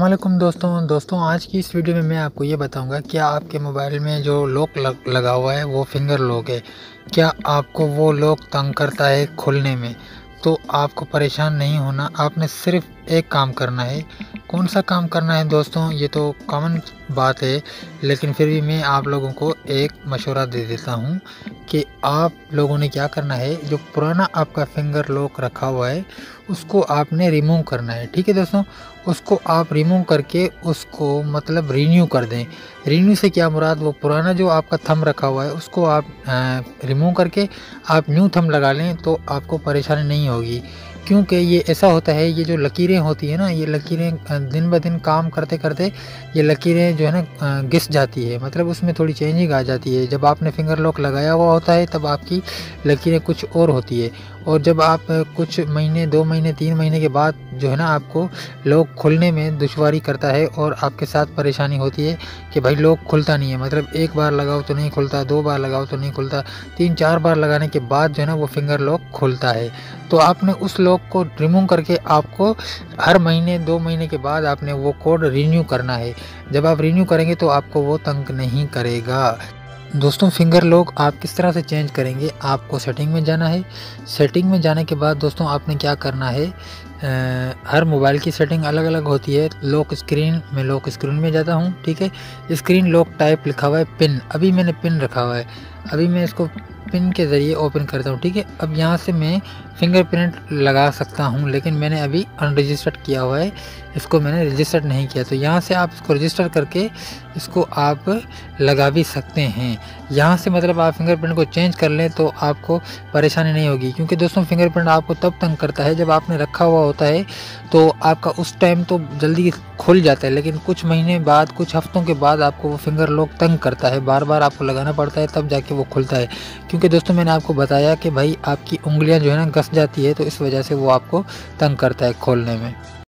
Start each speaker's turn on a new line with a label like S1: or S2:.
S1: वालेकुम दोस्तों। दोस्तों आज की इस वीडियो में मैं आपको ये बताऊँगा क्या आपके मोबाइल में जो लॉक लग, लगा हुआ है वो फिंगर लॉक है? क्या आपको वो लॉक तंग करता है खुलने में? तो आपको परेशान नहीं होना आपने सिर्फ़ एक काम करना है। कौन सा काम करना है दोस्तों? ये तो कॉमन बात है, लेकिन फिर भी मैं आप लोगों को एक मशवरा दे देता हूँ कि आप लोगों ने क्या करना है, जो पुराना आपका फिंगर लॉक रखा हुआ है, उसको आपने रिमूव करना है। ठीक है दोस्तों? उसको आप रिमूव करके उसको मतलब रीन्यू कर दें। रीन्यू से क्या मुराद? वो पुराना जो आपका थम रखा हुआ है, उसको आप रिमूव करके आप न्यू थम लगा लें तो आपको परेशानी नहीं होगी। क्योंकि ये ऐसा होता है, ये जो लकीरें होती है ना, ये लकीरें दिन ब दिन काम करते करते ये लकीरें जो है ना घिस जाती है। मतलब उसमें थोड़ी चेंजिंग आ जाती है। जब आपने फिंगर लॉक लगाया हुआ होता है, तब आपकी लकीरें कुछ और होती है। और जब आप कुछ महीने, दो महीने, तीन महीने के बाद जो है ना, आपको लॉक खुलने में दुशारी करता है और आपके साथ परेशानी होती है कि भाई लॉक खुलता नहीं है। मतलब एक बार लगाओ तो नहीं खुलता, दो बार लगाओ तो नहीं खुलता, तीन चार बार लगाने के बाद जो है ना, वो फिंगर लॉक खुलता है। तो आपने उस लॉक को रिमूव करके आपको हर महीने दो महीने के बाद आपने वो कोड रीन्यू करना है। जब आप रीन्यू करेंगे तो आपको वो तंग नहीं करेगा। दोस्तों फिंगर लॉक आप किस तरह से चेंज करेंगे? आपको सेटिंग में जाना है। सेटिंग में जाने के बाद दोस्तों आपने क्या करना है? आ, हर मोबाइल की सेटिंग अलग अलग होती है। लॉक स्क्रीन में लॉक स्क्रीन में जाता हूँ ठीक है? स्क्रीन लॉक टाइप लिखा हुआ है पिन अभी मैंने पिन रखा हुआ है। अभी मैं इसको पिन के ज़रिए ओपन करता हूँ, ठीक है? अब यहाँ से मैं फिंगरप्रिंट लगा सकता हूँ, लेकिन मैंने अभी अनरजिस्टर्ड किया हुआ है। इसको मैंने रजिस्टर्ड नहीं किया। तो यहाँ से आप इसको रजिस्टर करके इसको आप लगा भी सकते हैं। यहाँ से मतलब आप फिंगरप्रिंट को चेंज कर लें तो आपको परेशानी नहीं होगी, क्योंकि दोस्तों फिंगरप्रिंट आपको तब तंग करता है जब आपने रखा हुआ होता है तो आपका उस टाइम तो जल्दी खुल जाता है, लेकिन कुछ महीने बाद, कुछ हफ्तों के बाद आपको वो फिंगर लॉक तंग करता है। बार बार आपको लगाना पड़ता है, तब जाके वो खुलता है। क्योंकि दोस्तों मैंने आपको बताया कि भाई आपकी उंगलियाँ जो है ना घस जाती है तो इस वजह से वो आपको तंग करता है खोलने में।